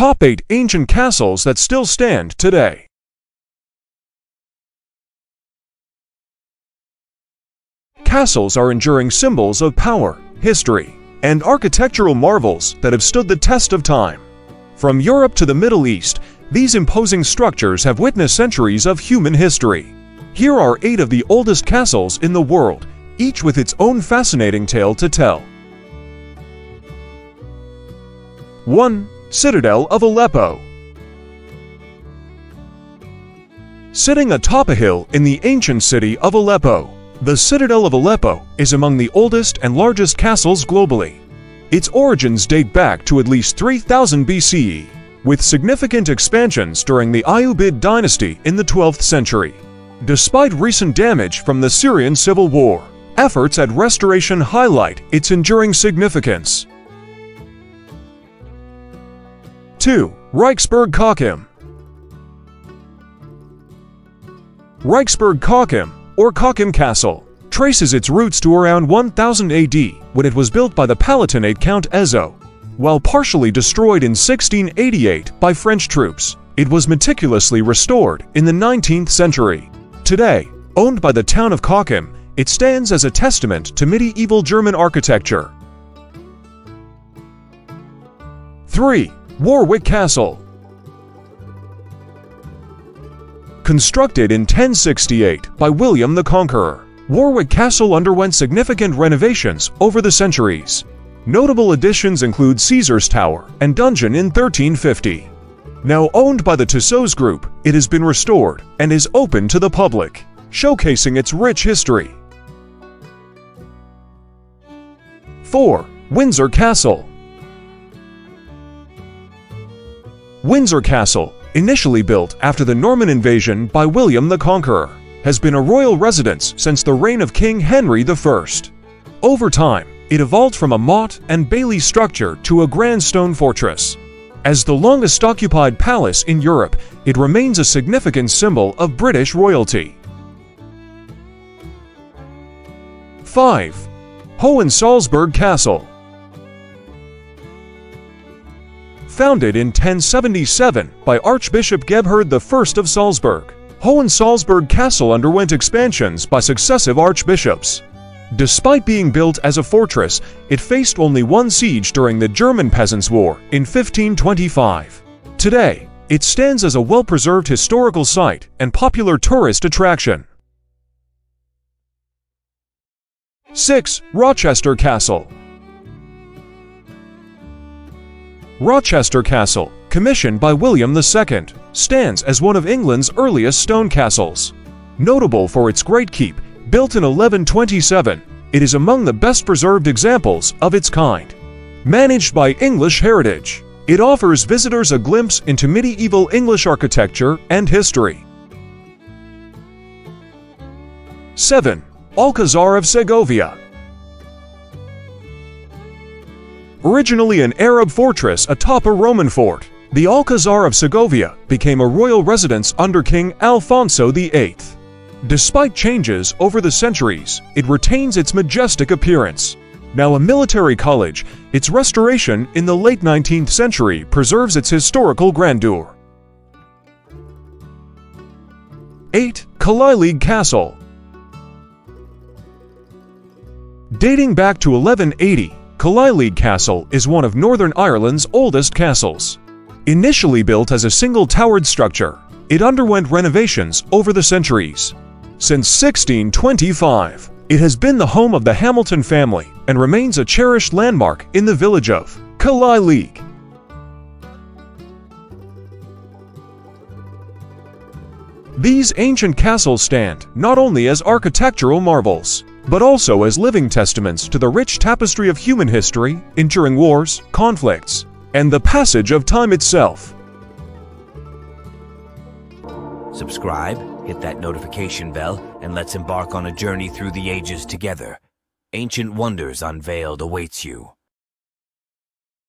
Top 8 Ancient Castles that still stand today. Castles are enduring symbols of power, history, and architectural marvels that have stood the test of time. From Europe to the Middle East, these imposing structures have witnessed centuries of human history. Here are eight of the oldest castles in the world, each with its own fascinating tale to tell. 1. Citadel of Aleppo Sitting atop a hill in the ancient city of Aleppo, the Citadel of Aleppo is among the oldest and largest castles globally. Its origins date back to at least 3000 BCE, with significant expansions during the Ayyubid dynasty in the 12th century. Despite recent damage from the Syrian civil war, efforts at restoration highlight its enduring significance. 2. Reichsburg Cochem Reichsburg Cochem or Cochem Castle, traces its roots to around 1000 AD when it was built by the Palatinate Count Ezzo. While partially destroyed in 1688 by French troops, it was meticulously restored in the 19th century. Today, owned by the town of Cochem, it stands as a testament to medieval German architecture. 3. Warwick Castle Constructed in 1068 by William the Conqueror, Warwick Castle underwent significant renovations over the centuries. Notable additions include Caesar's Tower and Dungeon in 1350. Now owned by the Tussauds Group, it has been restored and is open to the public, showcasing its rich history. 4. Windsor Castle Windsor Castle initially built after the Norman invasion by William the Conqueror, has been a royal residence since the reign of King Henry I. Over time, it evolved from a motte and bailey structure to a grand stone fortress. As the longest occupied palace in Europe, it remains a significant symbol of British royalty. 5. Hohensalzburg Castle Founded in 1077 by Archbishop Gebhard I of Salzburg, Hohensalzburg Castle underwent expansions by successive archbishops. Despite being built as a fortress, it faced only one siege during the German Peasants' War in 1525. Today, it stands as a well-preserved historical site and popular tourist attraction. 6. Rochester Castle Rochester Castle, commissioned by William II, stands as one of England's earliest stone castles. Notable for its great keep, built in 1127, it is among the best preserved examples of its kind. Managed by English Heritage, it offers visitors a glimpse into medieval English architecture and history. 7. Alcazar of Segovia Originally an Arab fortress atop a Roman fort, the Alcazar of Segovia became a royal residence under King Alfonso VIII. Despite changes over the centuries, it retains its majestic appearance. Now a military college, its restoration in the late 19th century preserves its historical grandeur. 8. Killyleagh Castle Dating back to 1180, Killyleagh Castle is one of Northern Ireland's oldest castles. Initially built as a single-towered structure, it underwent renovations over the centuries. Since 1625, it has been the home of the Hamilton family and remains a cherished landmark in the village of Killyleagh. These ancient castles stand not only as architectural marvels, but also as living testaments to the rich tapestry of human history, enduring wars, conflicts, and the passage of time itself. Subscribe, hit that notification bell, and let's embark on a journey through the ages together. Ancient Wonders Unveiled awaits you.